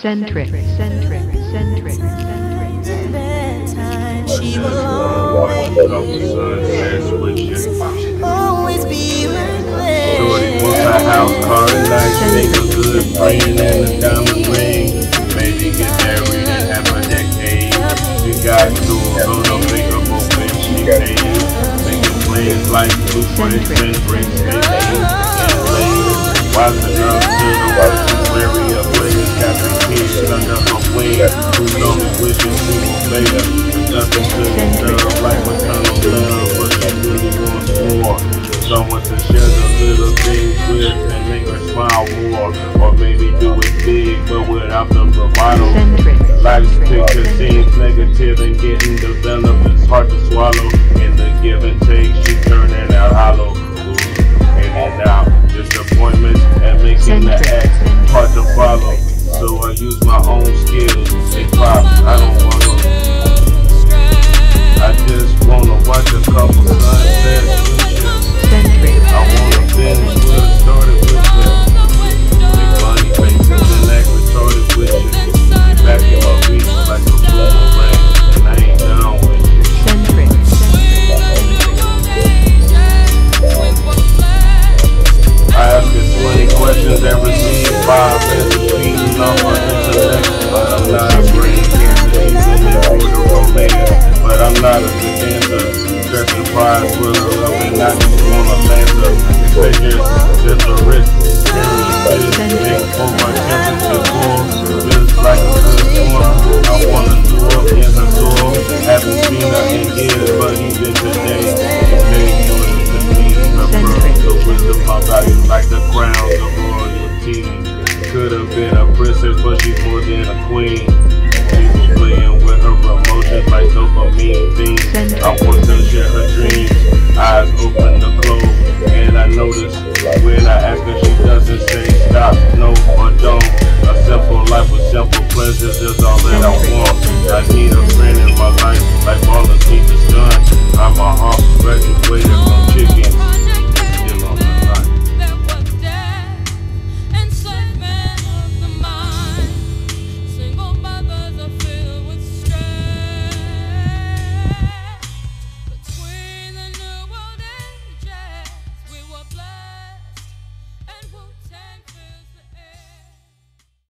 Centric, centric, centric, centric. She will Watch a couple sunsets with you. always be with Shorty me. wants a house, car, nice, make a good friend and a diamond ring. Maybe get married in half a decade. She got tools on her finger, but when she pays, making plans like blueprints and smile. Or maybe do it big, but without the bravado. Life's picture seems negative and getting developed. It's hard to swallow. Intellect. But I'm not a brain cancer, the romance. But I'm not a pride will love and not just wanna lancer. Figures, Could have been a princess, but she's more than a queen.